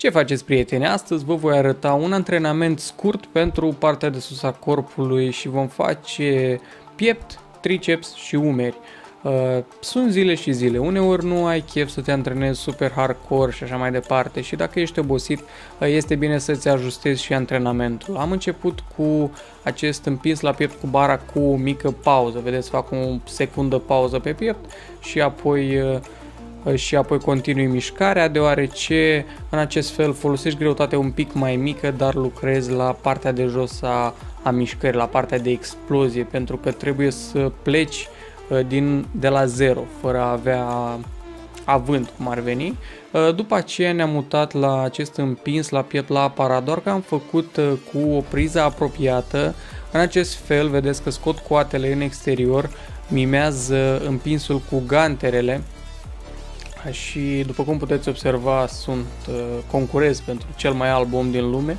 Ce faceți prieteni? Astăzi vă voi arăta un antrenament scurt pentru partea de sus a corpului și vom face piept, triceps și umeri. Uh, sunt zile și zile, uneori nu ai chef să te antrenezi super hardcore și așa mai departe și dacă ești obosit uh, este bine să-ți ajustezi și antrenamentul. Am început cu acest împins la piept cu bara cu o mică pauză, vedeți, fac o secundă pauză pe piept și apoi uh, și apoi continui mișcarea, deoarece în acest fel folosești greutate un pic mai mică, dar lucrezi la partea de jos a, a mișcării, la partea de explozie, pentru că trebuie să pleci uh, din, de la zero, fără a avea avânt, cum ar veni. Uh, după aceea ne-am mutat la acest împins la piept la aparat, doar că am făcut uh, cu o priză apropiată. În acest fel, vedeți că scot coatele în exterior, mimează împinsul cu ganterele, și după cum puteți observa sunt uh, concurez pentru cel mai alb om din lume.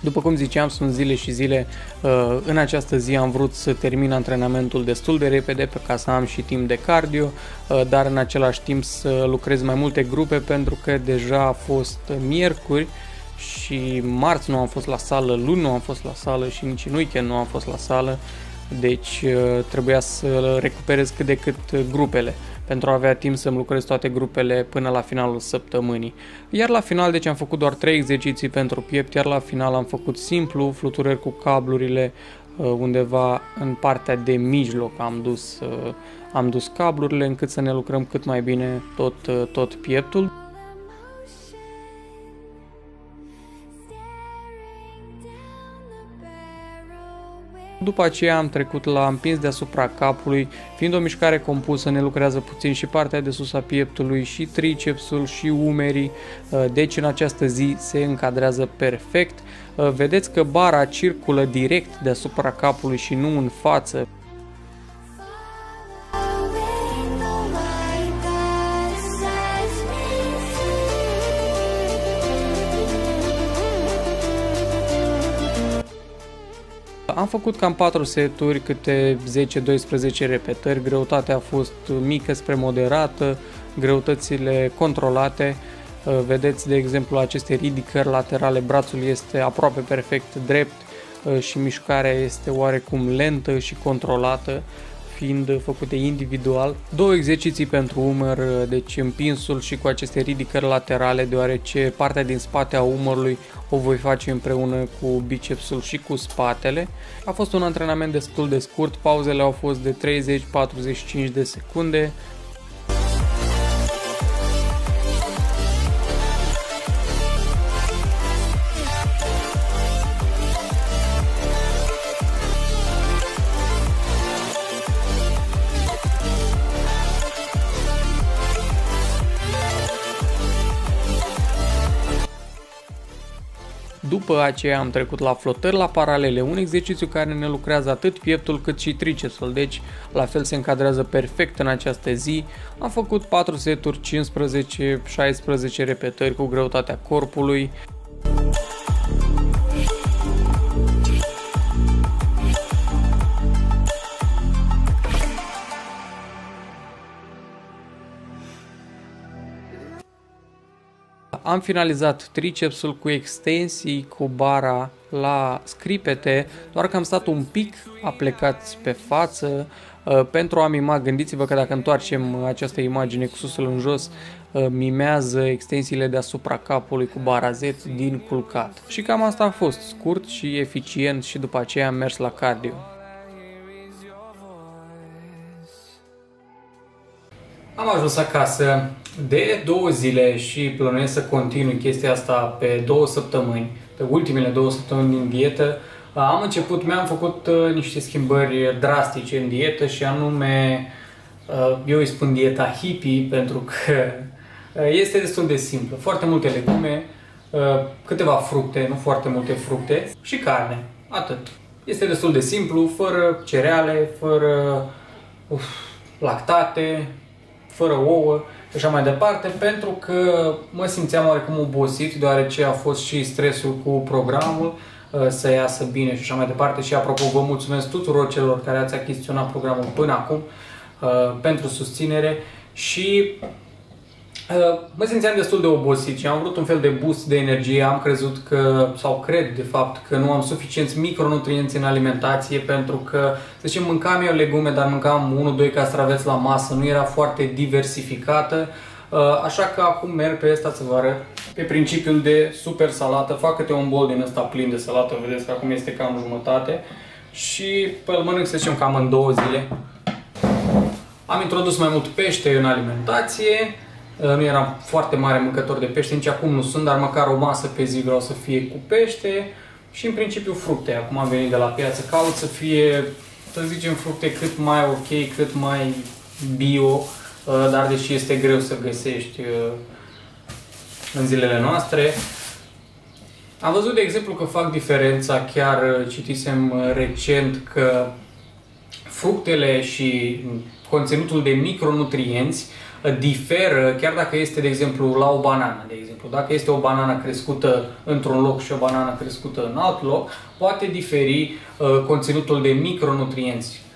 După cum ziceam, sunt zile și zile. Uh, în această zi am vrut să termin antrenamentul destul de repede pe ca să am și timp de cardio, uh, dar în același timp să lucrez mai multe grupe pentru că deja a fost miercuri și marți nu am fost la sală, luni nu am fost la sală și nici în weekend nu am fost la sală, deci trebuia să recuperez cât de cât grupele pentru a avea timp să-mi lucrez toate grupele până la finalul săptămânii. Iar la final, deci am făcut doar 3 exerciții pentru piept, iar la final am făcut simplu, fluturări cu cablurile, uh, undeva în partea de mijloc am dus, uh, am dus cablurile încât să ne lucrăm cât mai bine tot, uh, tot pieptul. După aceea am trecut la împins deasupra capului, fiind o mișcare compusă, ne lucrează puțin și partea de sus a pieptului, și tricepsul, și umerii, uh, deci în această zi se încadrează perfect. Uh, vedeți că bara circulă direct deasupra capului și nu în față, Am făcut cam 4 seturi, câte 10-12 repetări, greutatea a fost mică spre moderată, greutățile controlate. Uh, vedeți, de exemplu, aceste ridicări laterale, brațul este aproape perfect drept uh, și mișcarea este oarecum lentă și controlată fiind făcute individual. Două exerciții pentru umăr, deci împinsul și cu aceste ridicări laterale, deoarece partea din spate a umărului o voi face împreună cu bicepsul și cu spatele. A fost un antrenament destul de scurt, pauzele au fost de 30-45 de secunde, După aceea am trecut la flotări la paralele, un exercițiu care ne lucrează atât pieptul cât și tricepsul, deci la fel se încadrează perfect în această zi. Am făcut 4 seturi, 15-16 repetări cu greutatea corpului. Am finalizat tricepsul cu extensii cu bara la scripete, doar că am stat un pic aplecați pe față uh, pentru a mima, gândiți-vă că dacă întoarcem această imagine cu susul în jos, uh, mimează extensiile deasupra capului cu bara Z din culcat. Și cam asta a fost, scurt și eficient și după aceea am mers la cardio. Am ajuns acasă de două zile și plănuiesc să continui chestia asta pe două săptămâni, pe ultimele două săptămâni din dietă. Am început, mi-am făcut uh, niște schimbări drastice în dietă și anume, uh, eu îi spun dieta hippie pentru că uh, este destul de simplă. Foarte multe legume, câteva fructe, nu foarte multe fructe și carne. Atât. Este destul de simplu, fără cereale, fără uf, lactate, fără ouă și așa mai departe, pentru că mă simțeam oarecum obosit, deoarece a fost și stresul cu programul uh, să iasă bine și așa mai departe. Și apropo, vă mulțumesc tuturor celor care ați achiziționat programul până acum uh, pentru susținere și Uh, mă simțeam destul de obosit și am vrut un fel de boost de energie. Am crezut că, sau cred de fapt, că nu am suficienți micronutrienți în alimentație pentru că, să zicem, mâncam eu legume, dar mâncam 1-2 castraveți la masă, nu era foarte diversificată. Uh, așa că acum merg pe asta să vă arăt pe principiul de super salată. Fac câte un bol din ăsta plin de salată, vedeți că acum este cam jumătate. Și îl mănânc, să zicem, cam în două zile. Am introdus mai mult pește în alimentație, uh, nu eram foarte mare mâncător de pește, nici acum nu sunt, dar măcar o masă pe zi vreau să fie cu pește și în principiu fructe. Acum am venit de la piață, caut să fie, să zicem, fructe cât mai ok, cât mai bio, uh, dar deși este greu să găsești uh, în zilele noastre. Am văzut, de exemplu, că fac diferența, chiar citisem recent că fructele și conținutul de micronutrienți uh, diferă, chiar dacă este, de exemplu, la o banană, de exemplu. Dacă este o banană crescută într-un loc și o banană crescută în alt loc, poate diferi uh, conținutul de micronutrienți.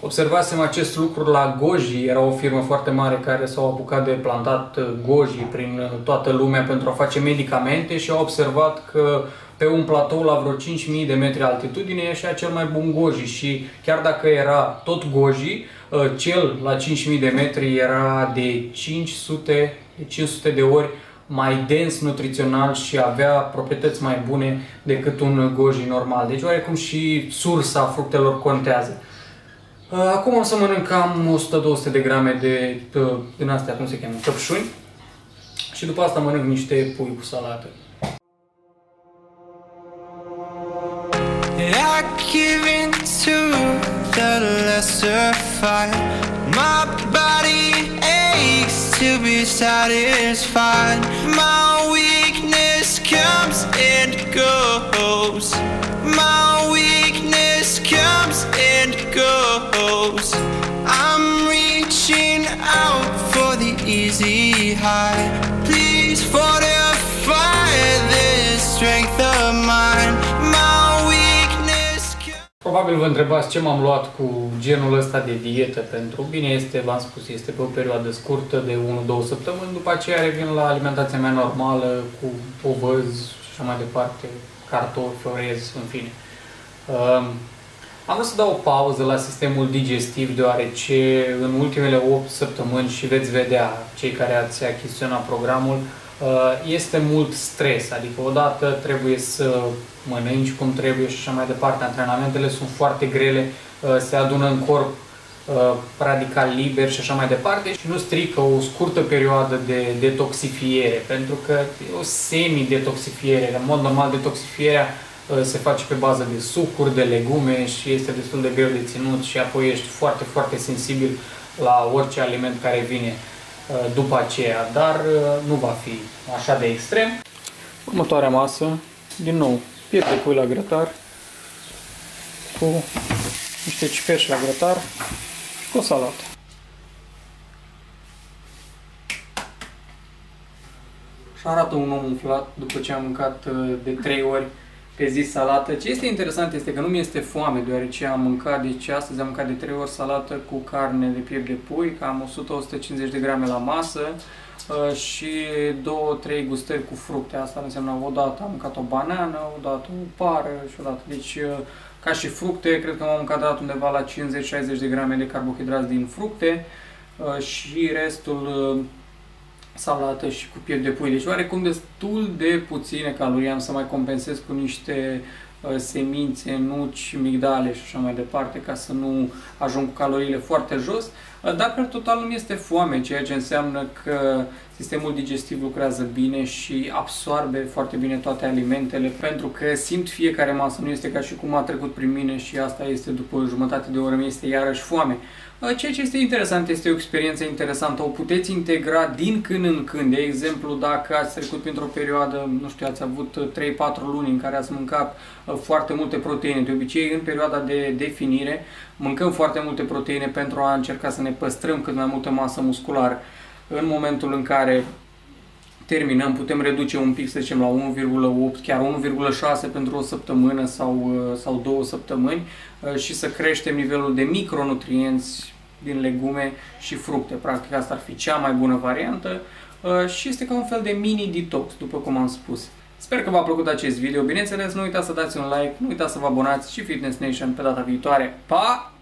Observasem acest lucru la Goji, era o firmă foarte mare care s-au apucat de plantat uh, goji prin uh, toată lumea pentru a face medicamente și au observat că pe un platou la vreo 5.000 de metri altitudine ieșea cel mai bun goji și chiar dacă era tot goji, uh, cel la 5.000 de metri era de 500 de 500 de ori mai dens nutrițional și avea proprietăți mai bune decât un goji normal. Deci oarecum și sursa fructelor contează. Uh, acum o să mănânc cam 100-200 de grame de, din astea, cum se cheamă, căpșuni. Și după asta mănânc niște pui cu salată. In to the lesser fight My body aches to be satisfied. My weakness comes and goes. My weakness comes and goes. I'm reaching out for the easy high. Please fortify this strength Probabil vă întrebați ce m-am luat cu genul ăsta de dietă pentru. Bine este, v-am spus, este pe o perioadă scurtă de 1-2 săptămâni, după aceea revin la alimentația mea normală cu ovăz și așa mai departe, cartofi, orez, în fine. Um, am vrut să dau o pauză la sistemul digestiv, deoarece în ultimele 8 săptămâni, și veți vedea cei care ați achiziționat programul, uh, este mult stres, adică odată trebuie să mănânci cum trebuie și așa mai departe, antrenamentele sunt foarte grele, uh, se adună în corp uh, radical liber și așa mai departe și nu strică o scurtă perioadă de detoxifiere, pentru că e o semi-detoxifiere, în mod normal detoxifierea Uh, se face pe bază de sucuri, de legume și este destul de greu de ținut și apoi ești foarte, foarte sensibil la orice aliment care vine. uh, după aceea, dar uh, nu va fi așa de extrem. Următoarea masă, din nou, piept de pui la grătar cu niște cipeși la grătar și cu o salată. Și arată un om umflat după ce am mâncat de 3 ori pe zi salată. Ce este interesant este că nu mi este foame, deoarece am mâncat, deci astăzi am mâncat de 3 ori salată cu carne de piept de pui, cam 100-150 de grame la masă uh, și 2-3 gustări cu fructe. Asta înseamnă o dată am mâncat o banană, o dată o pară și o dată. Deci uh, ca și fructe, cred că m-am mâncat dat undeva la 50-60 de grame de carbohidrați din fructe uh, și restul salată și cu piept de pui. Deci oarecum destul de puține calorii am să mai compensez cu niște uh, semințe, nuci, migdale și așa mai departe, ca să nu ajung cu caloriile foarte jos, uh, dar pe total nu este foame, ceea ce înseamnă că sistemul digestiv lucrează bine și absorbe foarte bine toate alimentele, pentru că simt fiecare masă, nu este ca și cum a trecut prin mine și asta este după jumătate de oră, mi este iarăși foame. Ceea ce este interesant, este o experiență interesantă, o puteți integra din când în când. De exemplu, dacă ați trecut printr-o perioadă, nu știu, ați avut 3-4 luni în care ați mâncat uh, foarte multe proteine, de obicei în perioada de definire mâncăm foarte multe proteine pentru a încerca să ne păstrăm cât mai multă masă musculară. În momentul în care terminăm, putem reduce un pic, să zicem, la 1,8, chiar 1,6 pentru o săptămână sau, uh, sau două săptămâni uh, și să creștem nivelul de micronutrienți din legume și fructe. Practic asta ar fi cea mai bună variantă uh, și este ca un fel de mini detox, după cum am spus. Sper că v-a plăcut acest video, bineînțeles nu uitați să dați un like, nu uitați să vă abonați și Fitness Nation pe data viitoare. Pa!